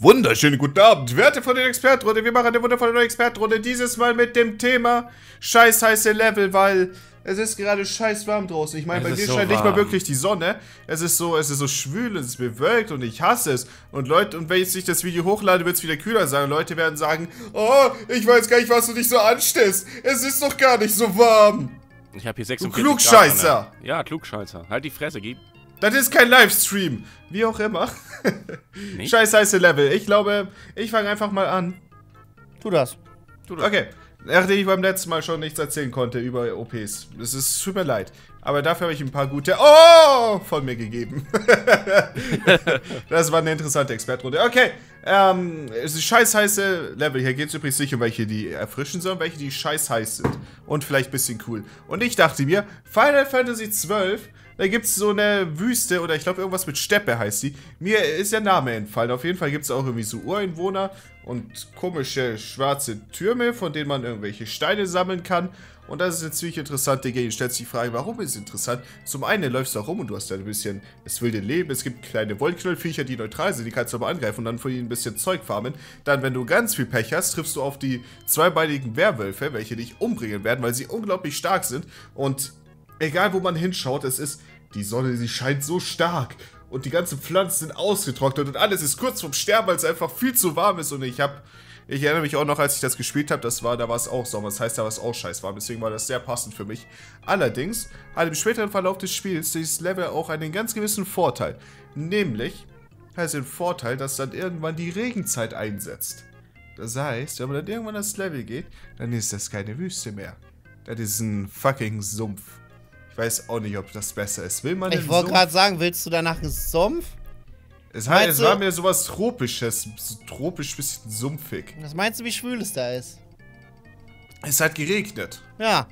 Wunderschönen guten Abend, Werte von den Expertenrunde. Wir machen eine wundervolle neue Expertenrunde. Dieses Mal mit dem Thema scheiß heiße Level, weil es ist gerade scheiß warm draußen. Ich meine, bei mir so scheint nicht mal warm. wirklich die Sonne. Es ist so, es ist so schwül, es ist bewölkt und ich hasse es. Und Leute, und wenn ich das Video hochlade, wird es wieder kühler sein. Und Leute werden sagen, oh, ich weiß gar nicht, was du dich so anstellst. Es ist doch gar nicht so warm. Ich habe hier 46 Klugscheißer! Grad, Anne. Ja, Klugscheißer. Halt die Fresse, gib. Das ist kein Livestream. Wie auch immer. Nicht? Scheiß heiße Level. Ich glaube, ich fange einfach mal an. Tu das. Tu das. Okay. Nachdem ich beim letzten Mal schon nichts erzählen konnte über OPs. Es ist tut mir leid. Aber dafür habe ich ein paar gute Oh von mir gegeben. das war eine interessante Expertrunde. Okay. Ähm, es ist scheiß heiße Level. Hier geht es übrigens nicht um welche, die erfrischen, sondern welche, die scheiß heiß sind. Und vielleicht ein bisschen cool. Und ich dachte mir, Final Fantasy XII, da gibt es so eine Wüste oder ich glaube irgendwas mit Steppe heißt sie. Mir ist der Name entfallen. Auf jeden Fall gibt es auch irgendwie so Ureinwohner und komische schwarze Türme, von denen man irgendwelche Steine sammeln kann. Und das ist eine ziemlich interessante Gegend. Stellt sich die Frage, warum ist es interessant? Zum einen läufst du da rum und du hast da ein bisschen das wilde Leben. Es gibt kleine Wollknöllviecher, die neutral sind, die kannst du aber angreifen und dann von ihnen ein bisschen Zeug farmen. Dann, wenn du ganz viel Pech hast, triffst du auf die zweibeinigen Werwölfe, welche dich umbringen werden, weil sie unglaublich stark sind. Und egal wo man hinschaut, es ist, die Sonne, sie scheint so stark. Und die ganzen Pflanzen sind ausgetrocknet und alles ist kurz vorm Sterben, weil es einfach viel zu warm ist. Und ich habe, ich erinnere mich auch noch, als ich das gespielt habe, das war, da war es auch Sommer. Das heißt, da war es auch scheiß warm. Deswegen war das sehr passend für mich. Allerdings hat im späteren Verlauf des Spiels dieses Level auch einen ganz gewissen Vorteil. Nämlich, es den Vorteil, dass dann irgendwann die Regenzeit einsetzt. Das heißt, wenn man dann irgendwann das Level geht, dann ist das keine Wüste mehr. Das ist ein fucking Sumpf. Ich weiß auch nicht, ob das besser ist. Will man Ich wollte gerade sagen, willst du danach einen Sumpf? Es, hat, es war mir sowas Tropisches. So tropisch, bisschen sumpfig. Was meinst du, wie schwül es da ist? Es hat geregnet. Ja.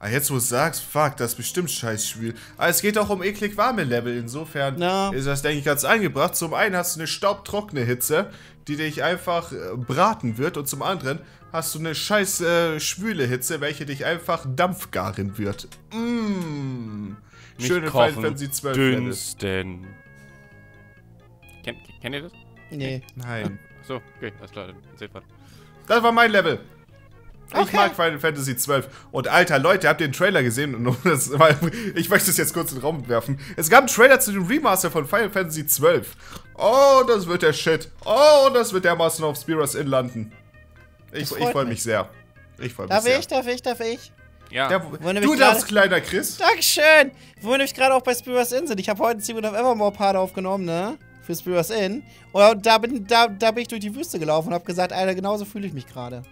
Ah, jetzt wo du es sagst, fuck, das ist bestimmt scheiß schwül. Aber es geht auch um eklig warme Level. Insofern Ja. ist das, denke ich, ganz eingebracht. Zum einen hast du eine staubtrockene Hitze, die dich einfach äh, braten wird. Und zum anderen hast du eine scheiß äh, schwüle Hitze, welche dich einfach dampfgaren wird. Mmh. Nicht Schöne Final Fantasy 12 Level. dünsten. Kennt, kennt ihr das? Nee. Nein. So, okay, alles klar, dann erzähl was. Das war mein Level. Ich Okay. mag Final Fantasy 12. Und alter Leute, habt ihr den Trailer gesehen? Und das, weil, ich möchte es jetzt kurz in den Raum werfen. Es gab einen Trailer zu dem Remaster von Final Fantasy 12. Oh, das wird der Shit. Oh, das wird dermaßen auf Spiras Inn landen. Ich, ich freue mich. mich sehr. Ich freue mich Darf sehr. ich, darf ich, darf ich? Ja, nämlich du darfst, kleiner Chris. Dankeschön! Wo wir nämlich gerade auch bei Spiras Inn sind. Ich habe heute ein Secret of Evermore Part aufgenommen, ne? Für Spiras Inn. Und da bin, da, da bin ich durch die Wüste gelaufen und habe gesagt, Alter, genauso fühle ich mich gerade.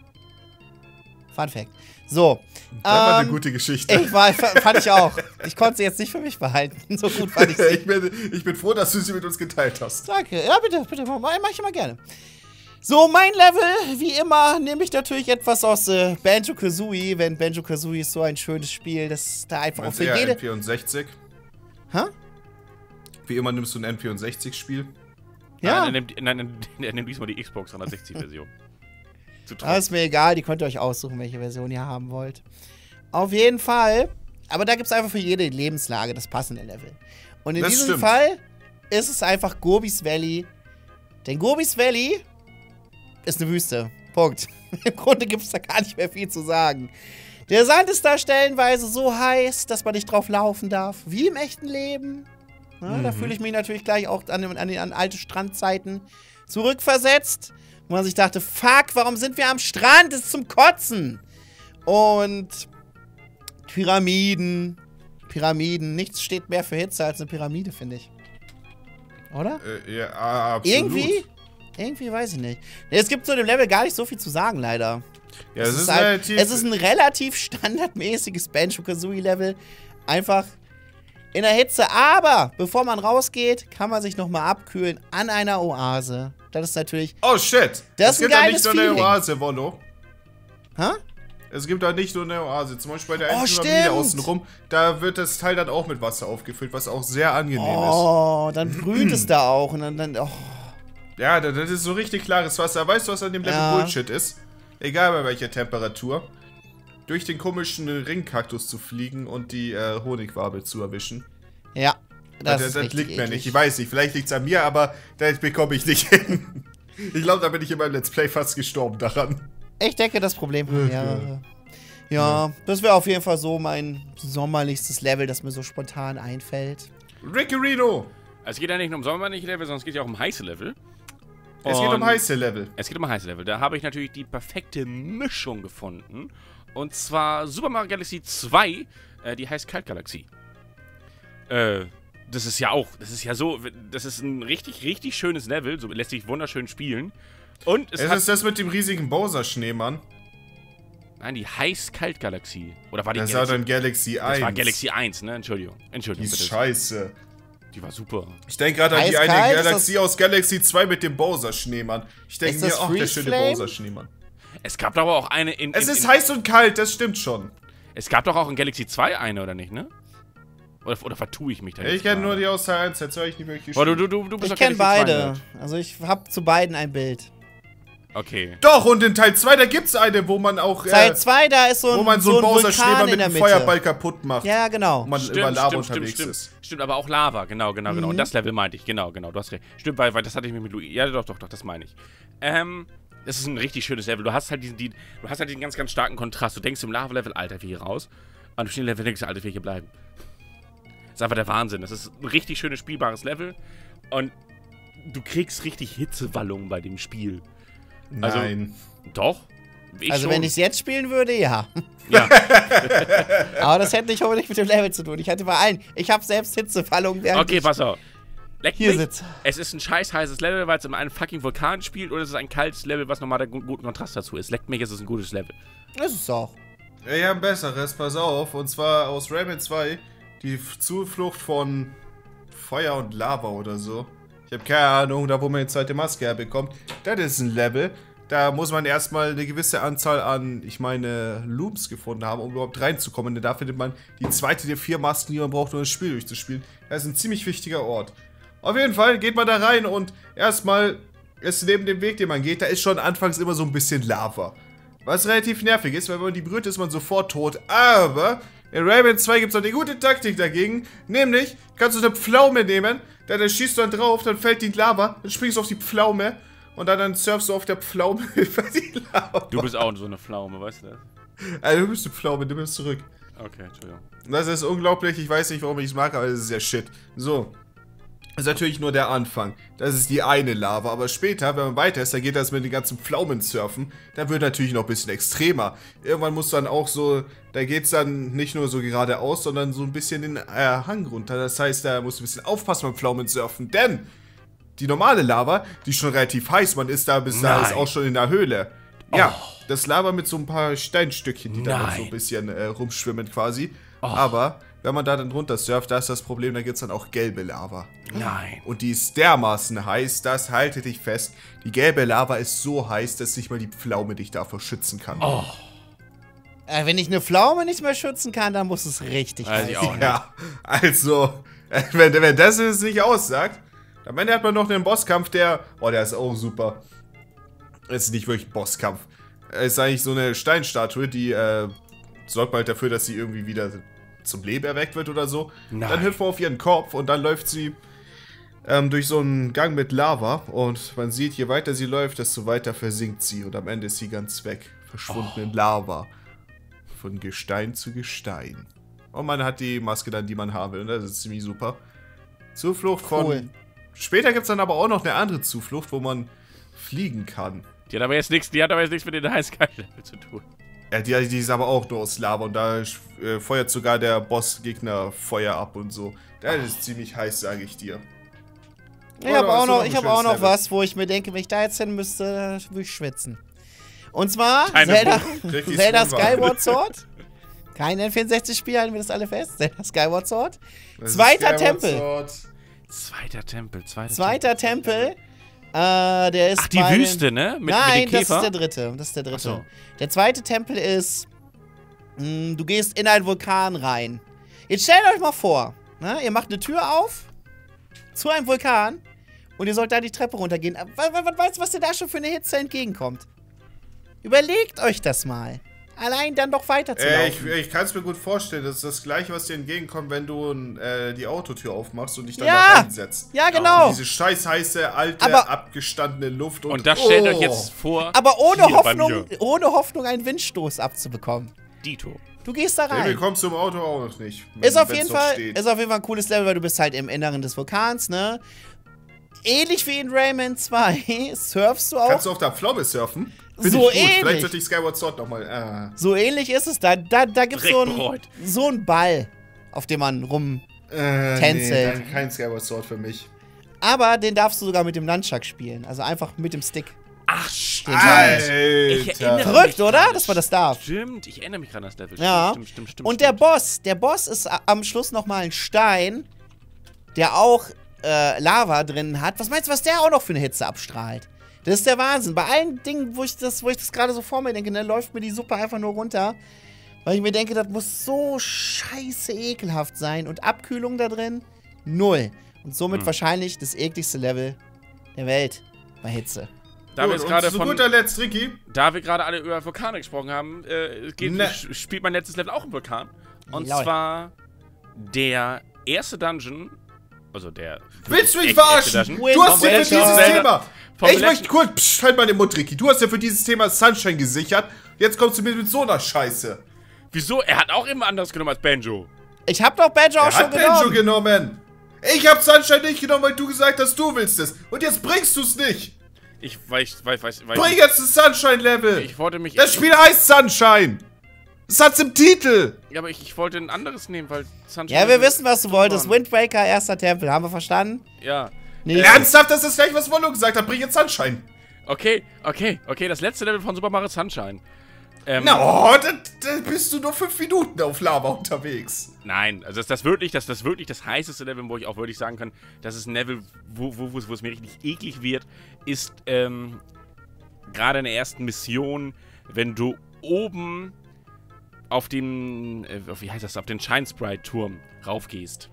Fun Fact. So. Das war eine ähm, gute Geschichte. Ich war, fand ich auch. Ich konnte sie jetzt nicht für mich behalten. So gut fand ich sie. Ich bin, ich bin froh, dass du sie mit uns geteilt hast. Danke. Ja, bitte, bitte. Mach, ich immer gerne. So, mein Level, wie immer, nehme ich natürlich etwas aus äh, Banjo Kazooie, wenn Banjo Kazooie ist so ein schönes Spiel, das da einfach auch für jede. N64? Hä? Wie immer nimmst du ein N64-Spiel. Ja, Nein, er nimmt, nein, nein, er nimmt diesmal die Xbox 360-Version. Aber trocken. ist mir egal, die könnt ihr euch aussuchen, welche Version ihr haben wollt. Auf jeden Fall. Aber da gibt es einfach für jede Lebenslage das passende Level. Und in Das diesem stimmt. Fall ist es einfach Gobis Valley. Denn Gobis Valley ist eine Wüste. Punkt. Im Grunde gibt es da gar nicht mehr viel zu sagen. Der Sand ist da stellenweise so heiß, dass man nicht drauf laufen darf, wie im echten Leben. Ja, Da fühle ich mich natürlich gleich auch an, an, an alte Strandzeiten zurückversetzt. Wo man sich dachte, fuck, warum sind wir am Strand? Das ist zum Kotzen. Und Pyramiden. Pyramiden. Nichts steht mehr für Hitze als eine Pyramide, finde ich. Oder? Äh, ja, absolut. Irgendwie? Irgendwie weiß ich nicht. Es gibt zu dem Level gar nicht so viel zu sagen, leider. Ja, es, ist, halt, relativ. es ist ein relativ standardmäßiges Banjo-Kazooie-Level. Einfach in der Hitze. Aber bevor man rausgeht, kann man sich nochmal abkühlen an einer Oase. Das ist natürlich. oh shit! Das es ist gibt ein da nicht nur eine. Oase, Wollo. Hä? Es gibt da nicht nur eine Oase. Zum Beispiel bei der Oh, Pyramide außenrum. Da wird das Teil dann auch mit Wasser aufgefüllt, was auch sehr angenehm Oh, dann brüht es da auch. Und dann. dann oh. ist. Ja, das das ist so richtig klares Wasser. Weißt du, was an dem Level Ja. Bullshit ist? Egal bei welcher Temperatur. Durch den komischen Ringkaktus zu fliegen und die äh, Honigwabe zu erwischen. Ja. Das das das liegt mir eklig. nicht. Ich weiß nicht, vielleicht liegt es an mir, aber das bekomme ich nicht hin. Ich glaube, da bin ich in meinem Let's Play fast gestorben daran. Ich denke, das Problem haben mehrere. Ja, das wäre auf jeden Fall so mein sommerlichstes Level, das mir so spontan einfällt. Rickerino! Es geht ja nicht nur um sommerliche Level, sondern es geht ja auch um heiße Level. Es geht um Und- heiße Level. Es geht um heiße Level. Da habe ich natürlich die perfekte Mischung gefunden. Und zwar Super Mario Galaxy 2, äh, die heißt Kaltgalaxie. Äh, das ist ja auch, das ist ja so, das ist ein richtig, richtig schönes Level, so lässt sich wunderschön spielen. Und es Es hat, ist das mit dem riesigen Bowser-Schneemann. nein, die heißt Kaltgalaxie. Oder war die Das war Galaxy? dann Galaxy 1. das war Galaxy 1, ne? Entschuldigung. Die Entschuldigung, ist bitte. scheiße. Die war super. Ich denke gerade an die eine ist Galaxie aus Galaxy 2 mit dem Bowser-Schneemann. Ich denke Ist mir, ach, der schöne? Bowser-Schneemann. Es gab doch aber auch eine in. Es in, ist in, heiß und kalt, das stimmt schon. Es gab doch auch in Galaxy 2 eine, oder nicht, ne? Oder, oder vertue ich mich da Ich kenne nur die aus Teil 1, jetzt höre ich nicht wirklich du, du, du, du bist Ich kenne Galaxy 2 beide. Also ich habe zu beiden ein Bild. Okay. Doch, und in Teil 2, da gibt's eine, wo man auch. Teil Äh, 2, da ist so ein, wo man so so einen Bowser-Schneemann mit einem. Feuerball kaputt macht. Ja, genau. Und man über Lava unterwegs ist. Stimmt, aber auch Lava, genau, genau, genau. Und Mhm. das Level meinte ich, genau, genau, du hast recht. Stimmt, weil, weil das hatte ich mir mit Louis. Ja, doch, doch, doch, das meine ich. Ähm, das ist ein richtig schönes Level. Du hast halt diesen, die, du hast halt diesen ganz, ganz starken Kontrast. Du denkst im Lava-Level, Alter, wir hier raus. Und im Schnee-Level denkst du, Alter, wir hier bleiben. Das ist einfach der Wahnsinn. Das ist ein richtig schönes, spielbares Level. Und du kriegst richtig Hitzewallungen bei dem Spiel. Also- Nein. Doch? Ich also schon. wenn ich es jetzt spielen würde, ja. Ja, Aber das hätte nicht unbedingt mit dem Level zu tun. Ich hatte bei allen. Ich habe selbst Hitzefallung während okay, pass auf. Leck hier mich. sitze. Es ist ein scheiß heißes Level, weil es in einem fucking Vulkan spielt, oder es ist ein kaltes Level, was nochmal der gu- guten Kontrast dazu ist. Leckt mich, es ist ein gutes Level. Das ist es auch. Ich habe ein besseres, pass auf. Und zwar aus Rayman 2, die Zuflucht von Feuer und Lava oder so. Ich habe keine Ahnung, da wo man die zweite Maske herbekommt. Das ist ein Level. Da muss man erstmal eine gewisse Anzahl an, ich meine, Loops gefunden haben, um überhaupt reinzukommen. Denn da findet man die zweite der vier Masken, die man braucht, um das Spiel durchzuspielen. Das ist ein ziemlich wichtiger Ort. Auf jeden Fall geht man da rein und erstmal ist neben dem Weg, den man geht, da ist schon anfangs immer so ein bisschen Lava. Was relativ nervig ist, weil wenn man die berührt, ist man sofort tot. Aber in Rayman 2 gibt es noch eine gute Taktik dagegen. Nämlich, kannst du eine Pflaume nehmen, dann, dann schießt du dann drauf, dann fällt die Lava, dann springst du auf die Pflaume und dann, dann surfst du auf der Pflaume über die Lava. Du bist auch so eine Pflaume, weißt du das? Also, du bist eine Pflaume, du bist zurück. Okay, Entschuldigung. Das ist unglaublich, ich weiß nicht, warum ich es mag, aber es ist ja shit. So. Das ist natürlich nur der Anfang. Das ist die eine Lava. Aber später, wenn man weiter ist, dann geht das mit den ganzen Pflaumen surfen. Da wird natürlich noch ein bisschen extremer. Irgendwann muss dann auch so, da geht es dann nicht nur so geradeaus, sondern so ein bisschen den äh, Hang runter. Das heißt, da musst du ein bisschen aufpassen beim Pflaumen surfen. Denn die normale Lava, die ist schon relativ heiß. Man ist da bis da Nein. ist auch schon in der Höhle. Ja, das Lava mit so ein paar Steinstückchen, die da noch so ein bisschen äh, rumschwimmen quasi. Aber wenn man da dann runter surft, da ist das Problem, da gibt es dann auch gelbe Lava. Nein. Und die ist dermaßen heiß, das halte dich fest. Die gelbe Lava ist so heiß, dass nicht mal die Pflaume dich davor schützen kann. Oh, Äh, wenn ich eine Pflaume nicht mehr schützen kann, dann muss es richtig heiß nicht. Ja, also, äh, wenn, wenn das es nicht aussagt, am Ende hat man noch einen Bosskampf, der, oh, der ist auch super. Das ist nicht wirklich Bosskampf. Es ist eigentlich so eine Steinstatue, die äh, sorgt bald dafür, dass sie irgendwie wieder zum Leben erweckt wird oder so. Nein. Dann hüpft man auf ihren Kopf und dann läuft sie ähm, durch so einen Gang mit Lava und man sieht, je weiter sie läuft, desto weiter versinkt sie und am Ende ist sie ganz weg, verschwunden in Lava. Von Gestein zu Gestein. Und man hat die Maske dann, die man haben will und das ist ziemlich super. Zuflucht von... Cool. Später gibt es dann aber auch noch eine andere Zuflucht, wo man fliegen kann. Die hat aber jetzt nichts, die hat aber jetzt nichts mit den High Sky Level zu tun. Ja, die, die ist aber auch nur aus Lava und da äh, feuert sogar der Bossgegner Feuer ab und so. Das ist ziemlich heiß, sage ich dir. Ich habe auch noch, ich hab auch noch Level? was, wo ich mir denke, wenn ich da jetzt hin müsste, würde ich schwitzen. Und zwar Keine Zelda, Zelda. Skyward Sword. Kein N64-Spiel, halten wir das alle fest. Zelda Skyward Sword. Das Zweiter Skyward Tempel. Sword. Zweiter Tempel, zweiter, Zweiter Tempel. Äh, der ist Ach, die Wüste, ne? Mit, Nein, mit das ist der dritte. Das ist der dritte. So. Der zweite Tempel ist, mh, du gehst in einen Vulkan rein. Jetzt stellt euch mal vor, ne? ihr macht eine Tür auf zu einem Vulkan und ihr sollt da die Treppe runtergehen. Was weißt du, was dir da schon für eine Hitze entgegenkommt? Überlegt euch das mal. Allein dann doch Äh, weiterzulaufen. ich ich kann es mir gut vorstellen. Das ist das Gleiche, was dir entgegenkommt, wenn du äh, die Autotür aufmachst und dich dann Ja. da reinsetzt. ja, genau. Diese scheiß heiße, alte, Aber- abgestandene Luft. Und, Und das stellt oh. euch jetzt vor. Aber ohne Hoffnung, ohne Hoffnung, einen Windstoß abzubekommen. Dito. Du gehst da Den rein. bekommst du im Auto auch noch nicht. wenn- Ist auf, jeden Fall, steht. ist auf jeden Fall ein cooles Level, weil du bist halt im Inneren des Vulkans, ne? Ähnlich wie in Rayman 2 surfst du auch. Kannst du auf der Pflaume surfen? Find So ich gut. ähnlich. Vielleicht sollte ich Skyward Sword nochmal. Ah. so ähnlich ist es da. Da, da gibt es so einen so Ball, auf dem man rum. Äh, Tänzelt. Nee, dann kein Skyward Sword für mich. Aber den darfst du sogar mit dem Nunchuck spielen. Also einfach mit dem Stick. Ach, stimmt. Alter. Ich erinnere Verrückt, mich oder? gerade. Dass man das darf. Stimmt, ich erinnere mich gerade an das Level. Ja. Stimmt, stimmt, stimmt. Und der stimmt. Boss, der Boss ist am Schluss nochmal ein Stein, der auch äh, Lava drin hat. Was meinst du, was der auch noch für eine Hitze abstrahlt? Das ist der Wahnsinn. Bei allen Dingen, wo ich das, wo ich das gerade so vor mir denke, ne, läuft mir die Suppe einfach nur runter. Weil ich mir denke, das muss so scheiße ekelhaft sein. Und Abkühlung da drin, null. Und somit Hm. wahrscheinlich das ekligste Level der Welt bei Hitze. Da wir gerade zu von, guter Letzt, Ricky. da wir gerade alle über Vulkane gesprochen haben, äh, geht, Ne. spielt mein letztes Level auch im Vulkan. Und Lol. zwar der erste Dungeon, also der. Willst du mich verarschen? Du hast ja für dieses Thema. Ich möchte kurz. Psst, halt mal den Mund, Ricky. Du hast ja für dieses Thema Sunshine gesichert. Jetzt kommst du mir mit so einer Scheiße. Wieso? Er hat auch immer anderes genommen als Banjo. Ich hab doch Banjo auch Er schon hat Banjo genommen. genommen. Ich hab Sunshine nicht genommen, weil du gesagt hast, du willst es. Und jetzt bringst du es nicht. Ich weiß, weiß, weiß, weiß. Bring jetzt das Sunshine-Level. Ich wollte mich. Das Spiel heißt Sunshine. Das hat's im Titel. Ja, aber ich, ich wollte ein anderes nehmen, weil Sunshine. Ja, wir wissen, was du wolltest. Mann. Windbreaker, erster Tempel. Haben wir verstanden? Ja. Nee. Ernsthaft, das ist gleich, was Wollo gesagt hat. Bring jetzt Sunshine. Okay, okay, okay. Das letzte Level von Super Mario Sunshine. Ähm, Na, oh, da, da bist du nur fünf Minuten auf Lava unterwegs. Nein, also das, das wirklich, das, das wirklich das heißeste Level, wo ich auch wirklich sagen kann, das ist ein Level, wo, wo, es- wo es mir richtig eklig wird, ist ähm, gerade in der ersten Mission, wenn du oben auf den, äh, wie heißt das, auf den Shine Sprite Turm raufgehst.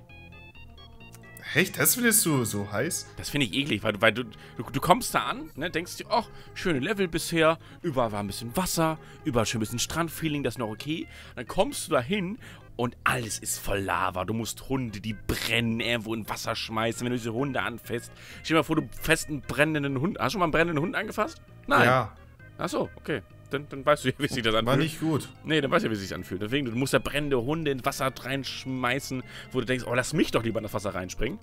Echt? Das findest du so heiß? Das finde ich eklig, weil, du- weil du, du, du kommst da an, ne, denkst dir, ach, schöne Level bisher, überall war ein bisschen Wasser, überall schön ein bisschen Strandfeeling, das ist noch okay. Dann kommst du da hin und alles ist voll Lava. Du musst Hunde, die brennen, irgendwo in Wasser schmeißen, wenn du diese Hunde anfasst. Stell dir mal vor, du fest einen brennenden Hund. Hast du schon mal einen brennenden Hund angefasst? Nein. Ja, Ach so, okay. Dann, dann weißt du ja, wie sich das anfühlt. war nicht gut. Nee, dann weißt du ja, wie es sich anfühlt. Deswegen, du musst da brennende Hunde ins Wasser reinschmeißen, wo du denkst, oh, lass mich doch lieber in das Wasser reinspringen.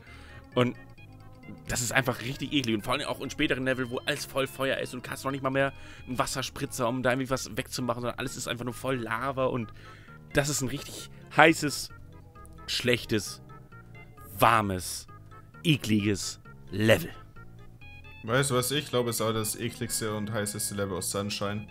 Und das ist einfach richtig eklig. Und vor allem auch in späteren Level, wo alles voll Feuer ist und du hast noch nicht mal mehr einen Wasserspritzer, um da irgendwie was wegzumachen, sondern alles ist einfach nur voll Lava und das ist ein richtig heißes, schlechtes, warmes, ekliges Level. Weißt du, was ich glaube, ist auch das ekligste und heißeste Level aus Sunshine?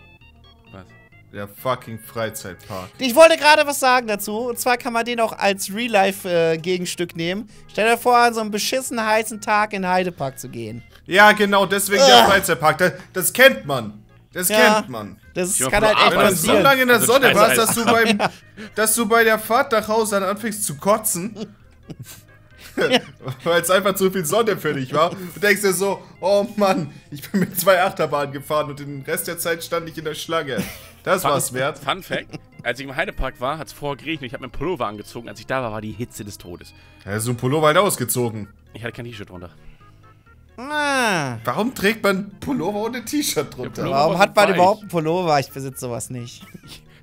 Was? Der fucking Freizeitpark. Ich wollte gerade was sagen dazu. Und zwar kann man den auch als Real-Life-Gegenstück nehmen. Stell dir vor, an so einem beschissen heißen Tag in den Heidepark zu gehen. Ja, genau, deswegen der Freizeitpark. Das, das kennt man. Das Ja. kennt man. Das dir kann halt echt Wenn du so lange in der Also Sonne warst, dass du, beim, dass du bei der Fahrt nach Hause dann anfängst zu kotzen. Weil es einfach zu viel Sonne für dich war. Du denkst dir so, oh Mann, ich bin mit zwei Achterbahnen gefahren und den Rest der Zeit stand ich in der Schlange. Das war's wert. Fun Fact: Als ich im Heidepark war, hat es vorher geregnet. Ich habe mir einen Pullover angezogen. Als ich da war, war die Hitze des Todes. Ja, so ein Pullover halt ausgezogen. Ich hatte kein T-Shirt drunter. Ah, Warum trägt man Pullover ohne T-Shirt drunter? Pullover- warum war hat man weich. überhaupt einen Pullover? Ich besitze sowas nicht.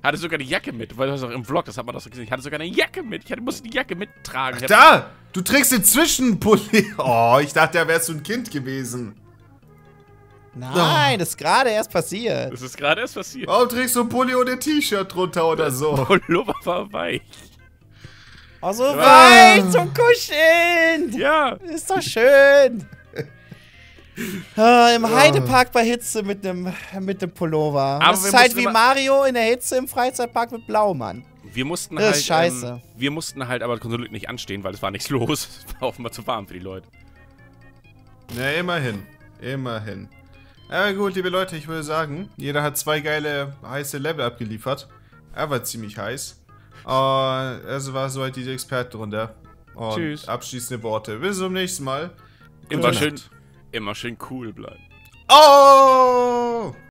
Hatte sogar die Jacke mit, weil das auch im Vlog, das hat man doch so gesehen. Ich hatte sogar eine Jacke mit. Ich hatte, musste die Jacke mittragen. Hab- Da! Du trägst den Zwischenpulli. Oh, ich dachte, da wärst du ein Kind gewesen. Nein, das ist gerade erst passiert. Das ist gerade erst passiert. Warum trägst du einen Pulli ohne T-Shirt drunter oder so? Pullover war weich. Oh, so weit zum Kuscheln. Ja. Ist doch schön. Ah, Im Heidepark bei Hitze mit einem mit nem Pullover. Aber das ist halt wie Mario in der Hitze im Freizeitpark mit Blaumann. Wir mussten Das halt. ist scheiße. Ähm, wir mussten halt aber Konsole nicht anstehen, weil es war nichts los. Es war offenbar zu warm für die Leute. Na, immerhin. Immerhin. Aber gut, liebe Leute, ich würde sagen, jeder hat zwei geile, heiße Level abgeliefert. Er war ziemlich heiß. Und also war soweit diese Expertenrunde. Und Tschüss. abschließende Worte. Bis zum nächsten Mal. Immer schön, Nacht. Immer schön cool bleiben. Oh!